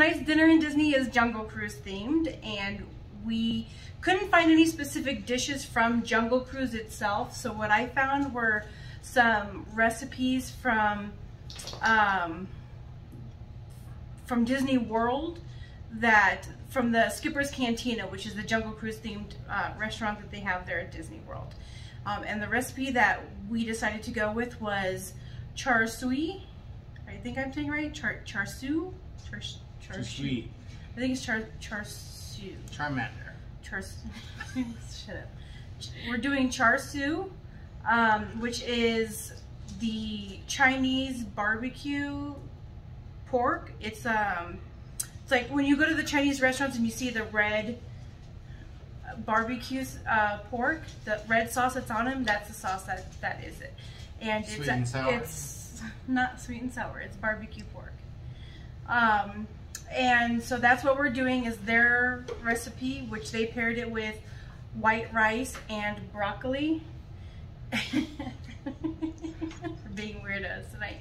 tonight's dinner in Disney is Jungle Cruise themed and we couldn't find any specific dishes from Jungle Cruise itself. So what I found were some recipes from um, from Disney World that from the Skipper's Cantina, which is the Jungle Cruise themed uh, restaurant that they have there at Disney World. Um, and the recipe that we decided to go with was char siu. I think I'm saying right. Char char siu. Char char siu. I think it's char char siu. Charmander. Char. Shut up. We're doing char siu, um, which is the Chinese barbecue pork. It's um, it's like when you go to the Chinese restaurants and you see the red barbecue uh, pork, the red sauce that's on them, that's the sauce that that is it. And sweet it's and sour. it's not sweet and sour. It's barbecue pork. Um, and so that's what we're doing is their recipe, which they paired it with white rice and broccoli. being weirdos tonight.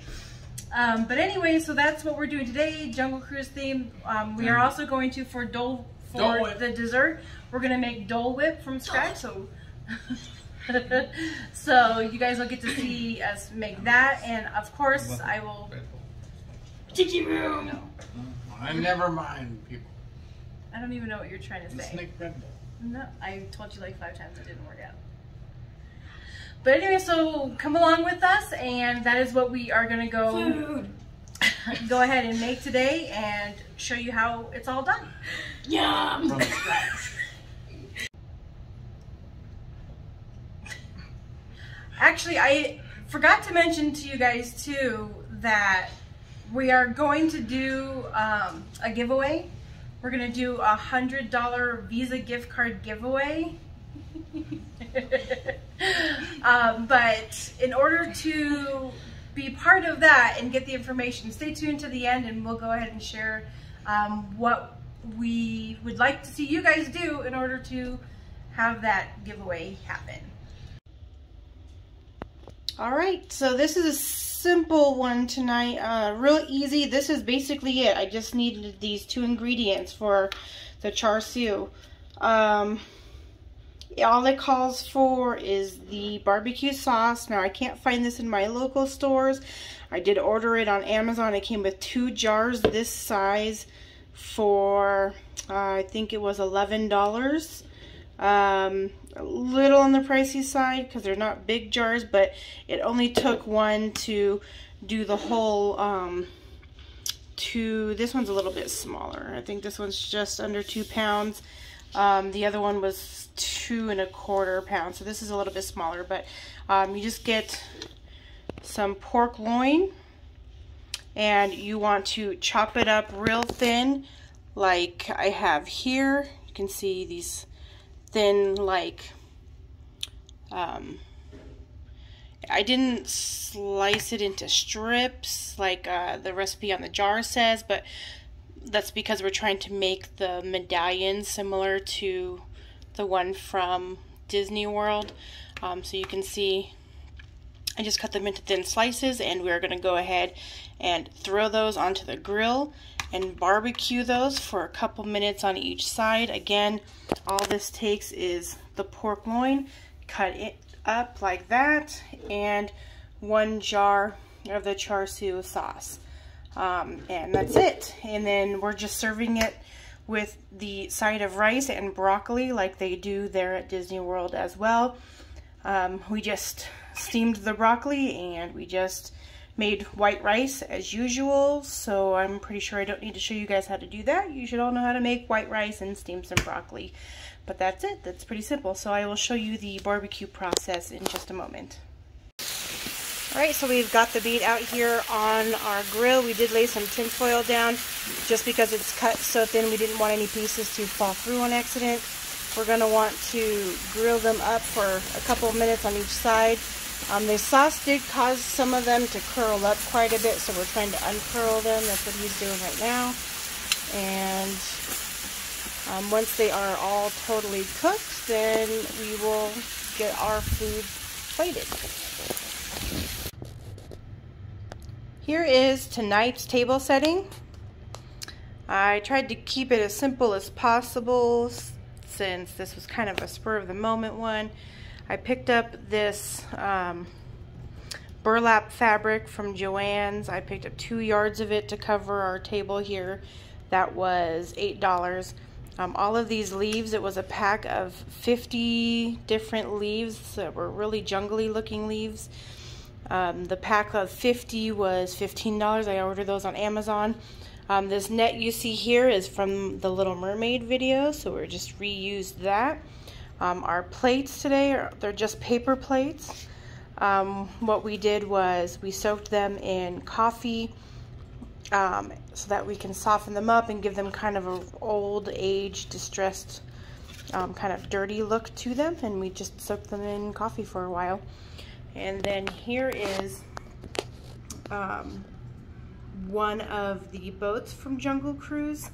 Um, but anyway, so that's what we're doing today, Jungle Cruise theme. Um, we are also going to, for Dole, for Dole the dessert, we're going to make Dole Whip from scratch. So, so you guys will get to see us make that. And of course, I will... Tiki Room! No. I never mind people. I don't even know what you're trying to say. Snake Red Bull. No, I told you like five times it didn't work out. But anyway, so come along with us, and that is what we are going to go go ahead and make today and show you how it's all done. Yum! Actually, I forgot to mention to you guys too that we are going to do um, a giveaway. We're going to do a $100 Visa gift card giveaway. um, but in order to be part of that and get the information, stay tuned to the end and we'll go ahead and share um, what we would like to see you guys do in order to have that giveaway happen. All right, so this is a simple one tonight, uh, real easy. This is basically it. I just needed these two ingredients for the char siu. Um, all it calls for is the barbecue sauce. Now, I can't find this in my local stores. I did order it on Amazon. It came with two jars this size for, uh, I think it was $11. Um, a little on the pricey side because they're not big jars, but it only took one to do the whole, um, to, this one's a little bit smaller. I think this one's just under two pounds. Um, the other one was two and a quarter pounds, so this is a little bit smaller, but um, you just get some pork loin and you want to chop it up real thin like I have here. You can see these thin like um, I didn't slice it into strips like uh, the recipe on the jar says, but that's because we're trying to make the medallion similar to the one from Disney World. Um, so you can see I just cut them into thin slices and we're going to go ahead and throw those onto the grill and barbecue those for a couple minutes on each side. Again, all this takes is the pork loin, cut it up like that, and one jar of the char siu sauce. Um, and that's it. And then we're just serving it with the side of rice and broccoli like they do there at Disney World as well. Um, we just steamed the broccoli and we just made white rice as usual. So I'm pretty sure I don't need to show you guys how to do that. You should all know how to make white rice and steam some broccoli. But that's it. That's pretty simple. So I will show you the barbecue process in just a moment. Alright, so we've got the meat out here on our grill. We did lay some tin foil down just because it's cut so thin we didn't want any pieces to fall through on accident. We're going to want to grill them up for a couple of minutes on each side. Um, the sauce did cause some of them to curl up quite a bit, so we're trying to uncurl them. That's what he's doing right now. And um, once they are all totally cooked, then we will get our food plated. Here is tonight's table setting. I tried to keep it as simple as possible since this was kind of a spur of the moment one. I picked up this um, burlap fabric from Joann's. I picked up two yards of it to cover our table here. That was $8. Um, all of these leaves, it was a pack of 50 different leaves that were really jungly looking leaves. Um, the pack of 50 was $15. I ordered those on Amazon. Um, this net you see here is from the Little Mermaid video, so we're just reused that. Um, our plates today, are, they're just paper plates. Um, what we did was we soaked them in coffee um, so that we can soften them up and give them kind of an old age, distressed, um, kind of dirty look to them. And we just soaked them in coffee for a while. And then here is um, one of the boats from Jungle Cruise.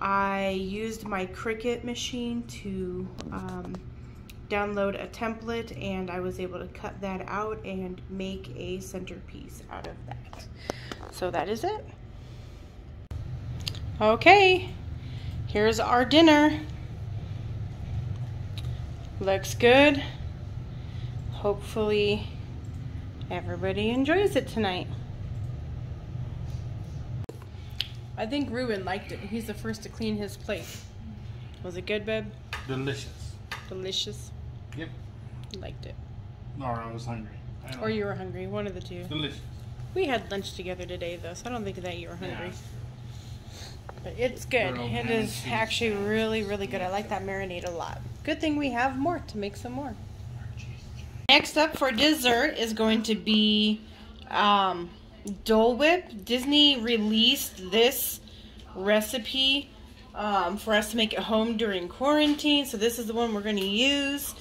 I used my Cricut machine to um, download a template and I was able to cut that out and make a centerpiece out of that. So that is it. Okay, here's our dinner. Looks good. Hopefully everybody enjoys it tonight. I think Ruben liked it. He's the first to clean his plate. Was it good, babe? Delicious. Delicious. Yep. You liked it. Or I was hungry. Or you were hungry. One of the two. Delicious. We had lunch together today, though, so I don't think that you were hungry. Yeah. But it's good. It cheese. actually really, really good. I like that marinade a lot. Good thing we have more to make some more. Next up for dessert is going to be um, Dole Whip. Disney released this recipe um, for us to make at home during quarantine. So this is the one we're going to use.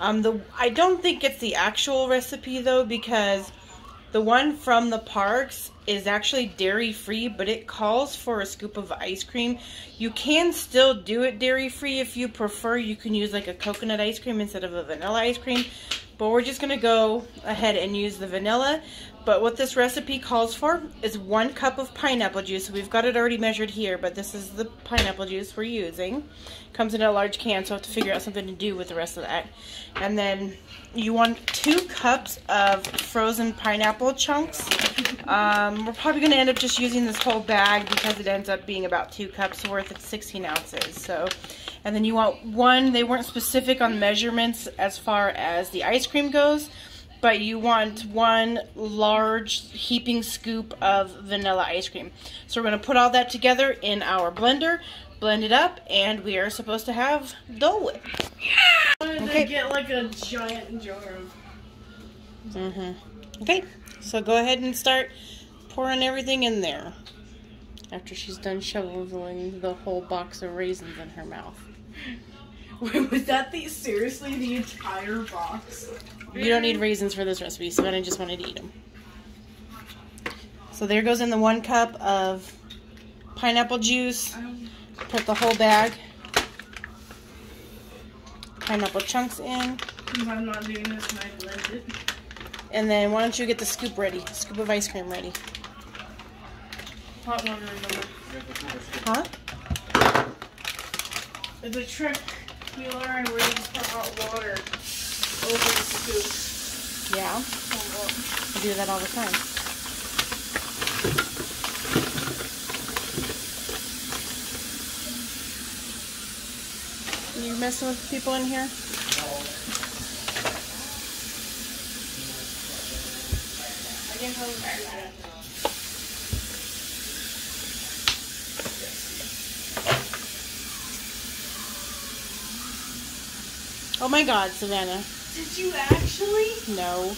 Um, the I don't think it's the actual recipe though because the one from the parks is actually dairy free, but it calls for a scoop of ice cream. You can still do it dairy free if you prefer. You can use like a coconut ice cream instead of a vanilla ice cream. But we're just gonna go ahead and use the vanilla. But what this recipe calls for is one cup of pineapple juice. We've got it already measured here, but this is the pineapple juice we're using. Comes in a large can, so I have to figure out something to do with the rest of that. And then you want two cups of frozen pineapple chunks. Um, we're probably going to end up just using this whole bag because it ends up being about two cups worth at 16 ounces. So, and then you want one, they weren't specific on measurements as far as the ice cream goes, but you want one large heaping scoop of vanilla ice cream. So we're going to put all that together in our blender, blend it up, and we are supposed to have Dole Whip. wanted Okay. to get like a giant jar of. hmm Okay, so go ahead and start pouring everything in there. After she's done shoveling the whole box of raisins in her mouth. Wait, was that the seriously the entire box? You don't need raisins for this recipe, so I just wanted to eat them. So there goes in the one cup of pineapple juice. Put the whole bag. Pineapple chunks in. I'm not doing this, and I blend it. And then why don't you get the scoop ready? Scoop of ice cream ready. Hot water remember. Huh? It's a trick we learned where you put hot water over the scoop. Yeah, I do that all the time. You messing with people in here? I can tell you Oh my god, Savannah. Did you actually? No.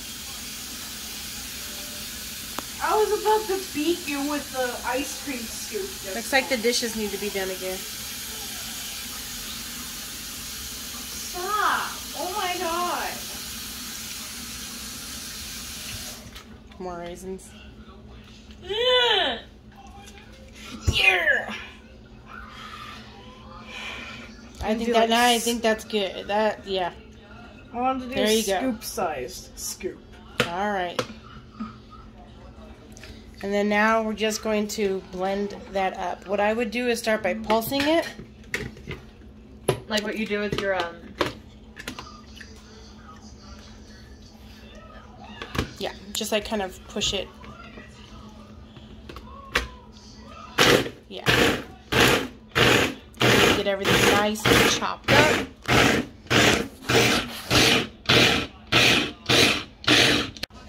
I was about to beat you with the ice cream scoop. Looks like the dishes need to be done again. Stop! Oh my god! More raisins. Yeah. Yeah. I think that now I s- think that's good. That yeah. I wanted to do There you go. scoop sized scoop. All right. And then now we're just going to blend that up. What I would do is start by pulsing it. Like what you do with your um. Yeah, just like kind of push it. Yeah. Get everything nice and chopped up.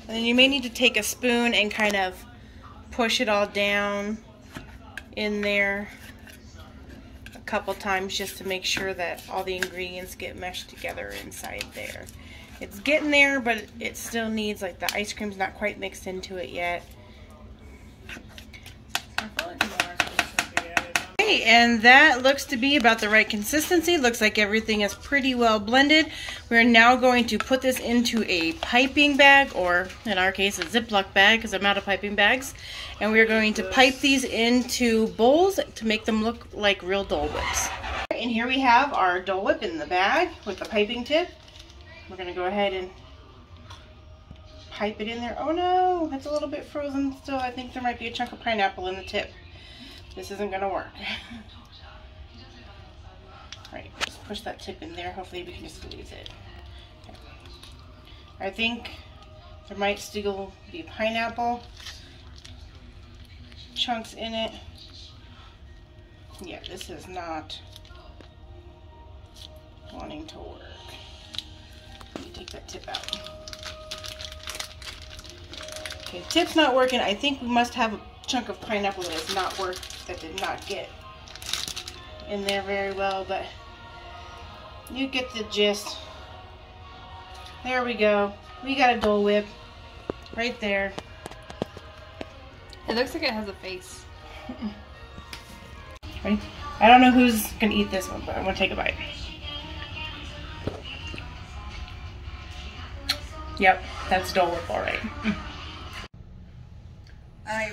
And then you may need to take a spoon and kind of push it all down in there a couple times just to make sure that all the ingredients get meshed together inside there. It's getting there, but it still needs, like the ice cream's not quite mixed into it yet. I feel like more should be added. Okay, and that looks to be about the right consistency. Looks like everything is pretty well blended. We're now going to put this into a piping bag, or in our case, a Ziploc bag, because I'm out of piping bags. And we're going to pipe these into bowls to make them look like real Dole Whips. And here we have our Dole Whip in the bag with the piping tip. We're going to go ahead and pipe it in there. Oh no, it's a little bit frozen still. I think there might be a chunk of pineapple in the tip. This isn't gonna work. Alright, just push that tip in there. Hopefully we can just squeeze it. Okay. I think there might still be pineapple chunks in it. Yeah, this is not wanting to work. Let me take that tip out. Okay, tip's not working. I think we must have a chunk of pineapple that is not work that did not get in there very well, but you get the gist. There we go. We got a Dole Whip right there. It looks like it has a face. Ready? I don't know who's gonna eat this one, but I'm gonna take a bite. Yep, that's Dole Whip, all right. I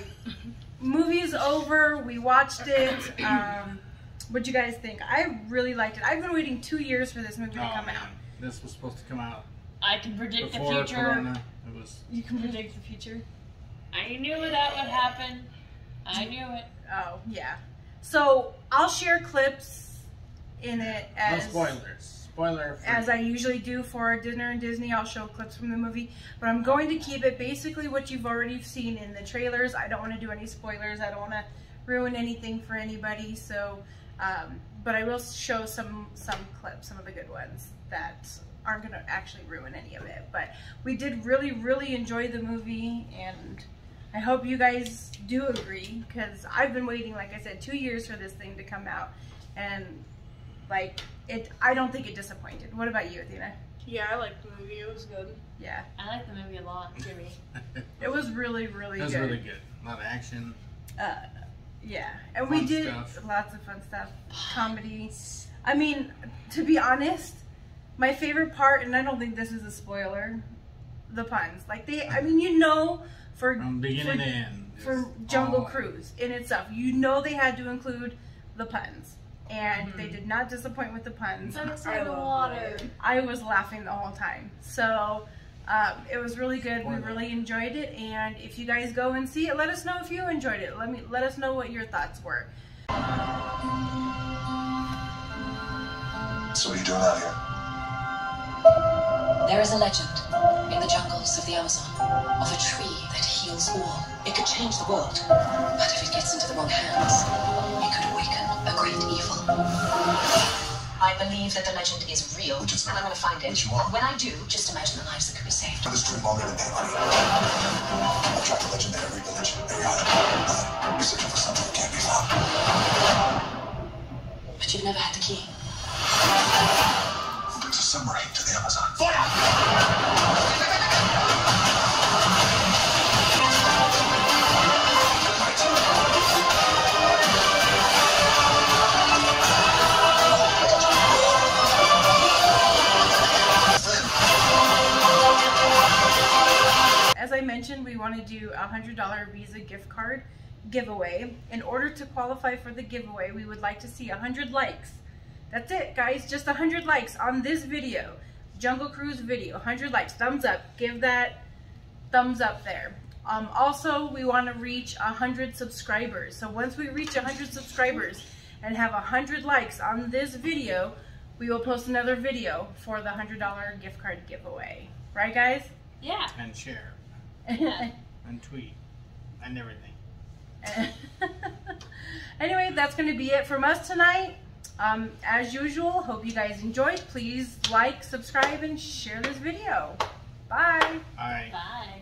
movie's over. We watched it. Um, what'd you guys think? I really liked it. I've been waiting two years for this movie to Oh, come man. out. This was supposed to come out I can predict the future. Corona. It was. You can predict the future. I knew that would happen. I knew it. Oh yeah. So I'll share clips in it No as spoilers. Spoiler free. as I usually do for Dinner and Disney. I'll show clips from the movie, but I'm going to keep it basically what you've already seen in the trailers. I don't want to do any spoilers. I don't want to ruin anything for anybody. So, um, but I will show some some clips, some of the good ones that aren't going to actually ruin any of it. But we did really, really enjoy the movie, and I hope you guys do agree because I've been waiting, like I said, two years for this thing to come out, and like it. I don't think it disappointed. What about you, Athena? Yeah, I liked the movie. It was good. Yeah, I liked the movie a lot, Jimmy. it was really, really good. it was good. really good. A lot of action. Uh, yeah, and we Fun did stuff. lots of fun stuff, comedy. I mean, to be honest, my favorite part, and I don't think this is a spoiler, the puns. Like they, I mean, you know, for From beginning for, to end. for Jungle all- Cruise in itself, you know they had to include the puns, and Mm-hmm. they did not disappoint with the puns. I'm I in the water. I was laughing the whole time. So um, it was really good. We really enjoyed it. And if you guys go and see it, let us know if you enjoyed it. Let me let us know what your thoughts were. So what are you doing out here? There is a legend in the jungles of the Amazon of a tree that heals all. It could change the world, but if it gets into the wrong hands, it could awaken a great evil. I believe that the legend is real, and I'm going to find it. which you are. When I do, just imagine the lives that could be saved. For this trip longer than anybody. I've tracked a legend to every village, every island. Nothing. You're searching for something that can't be found. But you've never had the key. Who brings a submarine to mentioned, we want to do a hundred dollar Visa gift card giveaway. In order to qualify for the giveaway, we would like to see a hundred likes. That's it, guys. Just a hundred likes on this video, Jungle Cruise video. Hundred likes, thumbs up. Give that thumbs up there. Um, also, we want to reach 100 subscribers. So once we reach 100 subscribers and have 100 likes on this video, we will post another video for the $100 gift card giveaway. Right, guys? Yeah. And share. and tweet and everything. anyway, that's going to be it from us tonight. Um, as usual, hope you guys enjoyed. Please like, subscribe, and share this video. Bye. Bye. Bye.